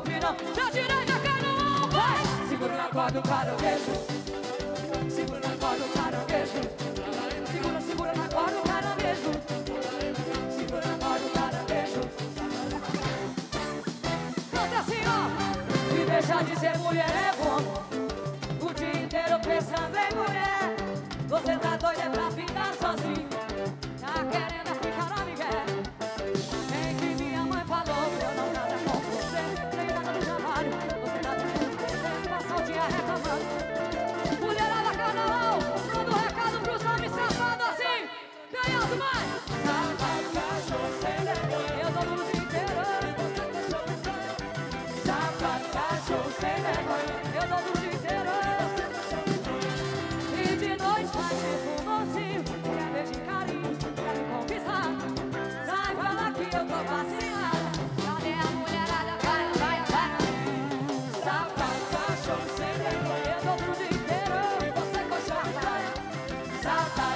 Porque o pirão da direita cai no ar, vai! Segura na corda o caranguejo. Segura na corda o caranguejo. Segura, segura na corda o caranguejo. Segura na corda o caranguejo. Canta assim, ó. E deixa de ser mulher. Santa.